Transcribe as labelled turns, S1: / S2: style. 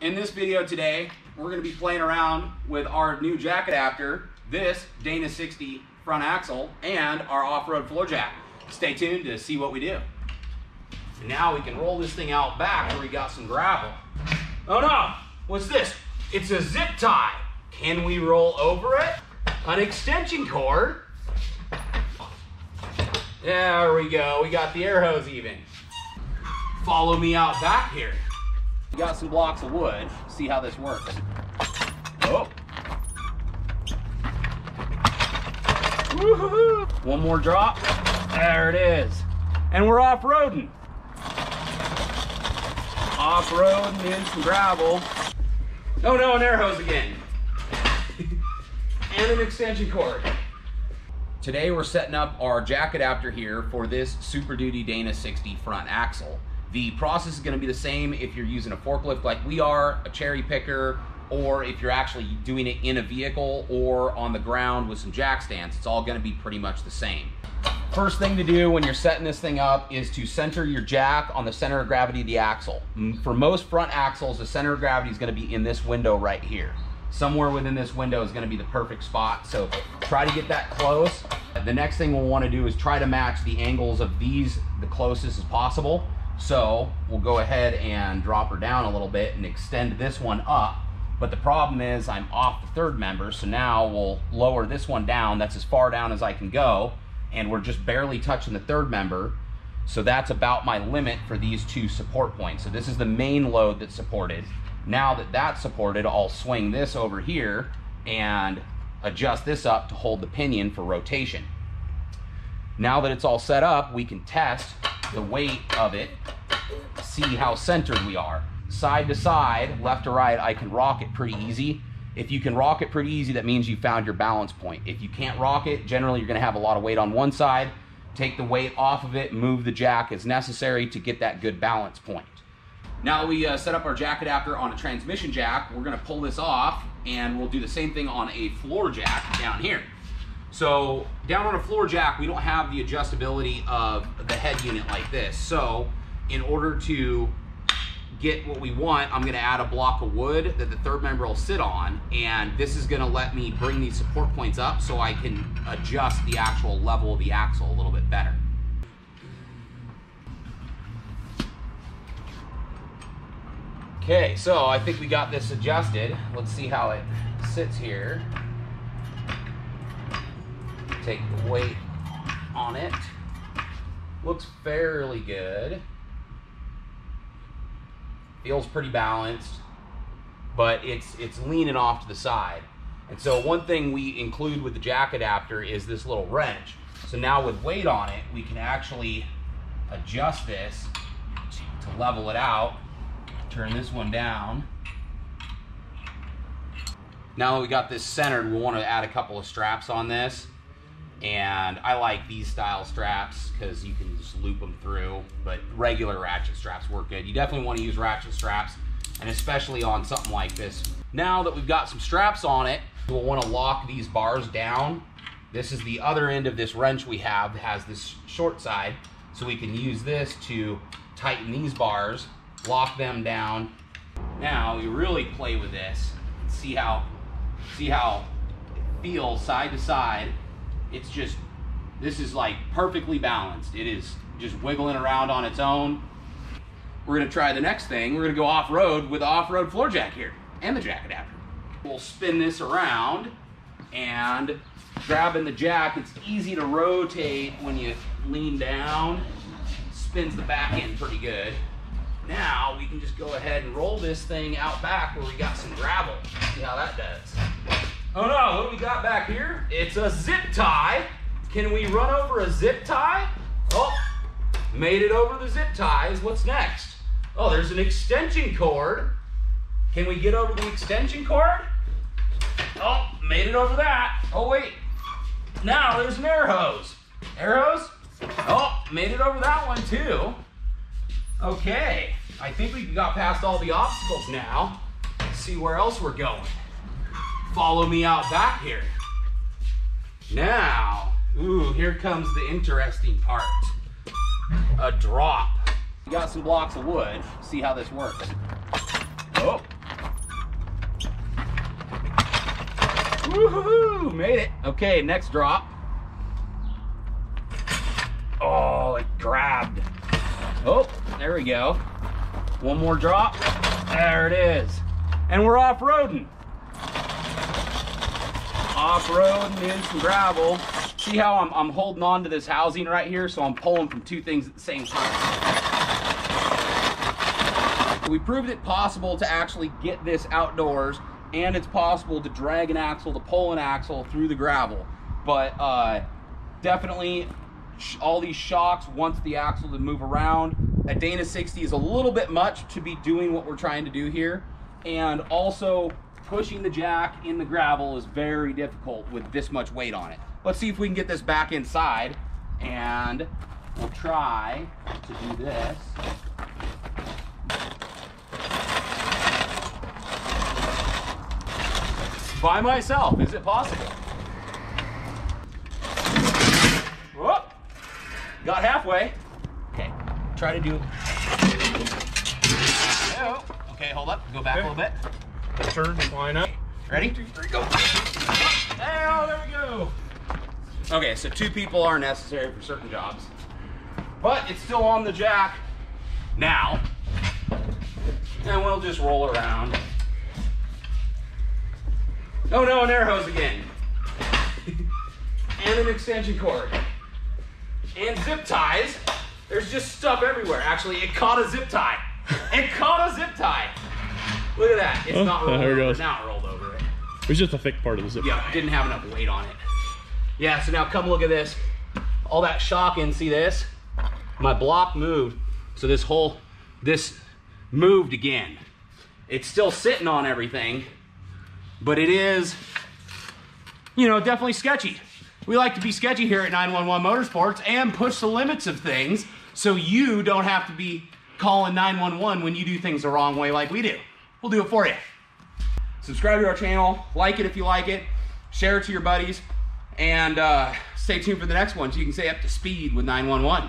S1: In this video today, we're gonna be playing around with our new jack adapter, this Dana 60 front axle, and our off-road floor jack. Stay tuned to see what we do. Now we can roll this thing out back where we got some gravel. Oh no, what's this? It's a zip tie. Can we roll over it? An extension cord. There we go, we got the air hose even. Follow me out back here. We got some blocks of wood. See how this works. Oh. One more drop. There it is. And we're off-roading. Off-roading in some gravel. Oh no, an air hose again. and an extension cord. Today we're setting up our jack adapter here for this Super Duty Dana 60 front axle. The process is gonna be the same if you're using a forklift like we are, a cherry picker, or if you're actually doing it in a vehicle or on the ground with some jack stands. It's all gonna be pretty much the same. First thing to do when you're setting this thing up is to center your jack on the center of gravity of the axle. Mm, for most front axles, the center of gravity is gonna be in this window right here. Somewhere within this window is gonna be the perfect spot, so try to get that close. The next thing we'll wanna do is try to match the angles of these the closest as possible. So we'll go ahead and drop her down a little bit and extend this one up. But the problem is I'm off the third member, so now we'll lower this one down. That's as far down as I can go. And we're just barely touching the third member. So that's about my limit for these two support points. So this is the main load that's supported. Now that that's supported, I'll swing this over here and adjust this up to hold the pinion for rotation. Now that it's all set up, we can test the weight of it, see how centered we are. Side to side, left to right, I can rock it pretty easy. If you can rock it pretty easy, that means you found your balance point. If you can't rock it, generally you're gonna have a lot of weight on one side. Take the weight off of it, move the jack as necessary to get that good balance point. Now we uh, set up our jack adapter on a transmission jack, we're gonna pull this off and we'll do the same thing on a floor jack down here. So down on a floor jack, we don't have the adjustability of the head unit like this. So in order to get what we want, I'm gonna add a block of wood that the third member will sit on. And this is gonna let me bring these support points up so I can adjust the actual level of the axle a little bit better. Okay, so I think we got this adjusted. Let's see how it sits here. Take the weight on it. Looks fairly good. Feels pretty balanced, but it's it's leaning off to the side. And so one thing we include with the jack adapter is this little wrench. So now with weight on it, we can actually adjust this to level it out turn this one down. Now that we got this centered, we want to add a couple of straps on this. And I like these style straps because you can just loop them through, but regular ratchet straps work good. You definitely want to use ratchet straps, and especially on something like this. Now that we've got some straps on it, we'll want to lock these bars down. This is the other end of this wrench we have, has this short side, so we can use this to tighten these bars lock them down. Now we really play with this. See how, see how it feels side to side. It's just, this is like perfectly balanced. It is just wiggling around on its own. We're gonna try the next thing. We're gonna go off-road with the off-road floor jack here and the jack adapter. We'll spin this around and grabbing the jack, it's easy to rotate when you lean down. Spins the back end pretty good. Now we can just go ahead and roll this thing out back where we got some gravel. See how that does. Oh no, what do we got back here? It's a zip tie. Can we run over a zip tie? Oh, made it over the zip ties. What's next? Oh, there's an extension cord. Can we get over the extension cord? Oh, made it over that. Oh wait, now there's an air hose. Air hose? Oh, made it over that one too. Okay, I think we got past all the obstacles now. Let's see where else we're going follow me out back here. Now, ooh, here comes the interesting part. A drop. We got some blocks of wood. See how this works. Oh. Woohoo! Made it. Okay, next drop. Oh, it grabbed. Oh, there we go. One more drop. There it is. And we're off-roading. Off-roading in some gravel. See how I'm, I'm holding on to this housing right here? So I'm pulling from two things at the same time. We proved it possible to actually get this outdoors and it's possible to drag an axle, to pull an axle through the gravel. But uh, definitely all these shocks wants the axle to move around. A Dana 60 is a little bit much to be doing what we're trying to do here. And also pushing the jack in the gravel is very difficult with this much weight on it. Let's see if we can get this back inside and we'll try to do this. by myself. Is it possible? Whoop. Got halfway. Okay, try to do. Okay, hold up. Go back a little bit.
S2: Turn, and line up.
S1: Ready? Two, three, go. Oh, there we go. Okay, so two people are necessary for certain jobs. But it's still on the jack now. And we'll just roll around. Oh no, an air hose again. and an extension cord. And zip ties. There's just stuff everywhere. Actually, it caught a zip tie. It caught a zip tie. Look at that. It's oh, not rolled there it goes. Now it rolled over it.
S2: It was just a thick part of the zip
S1: yeah, didn't have enough weight on it. Yeah, so now come look at this. All that shocking, see this? My block moved. So this whole, this moved again. It's still sitting on everything, but it is, you know, definitely sketchy. We like to be sketchy here at 911 Motorsports and push the limits of things so you don't have to be calling 911 when you do things the wrong way like we do. We'll do it for you. Subscribe to our channel, like it if you like it, share it to your buddies, and uh, stay tuned for the next one so you can stay up to speed with 911.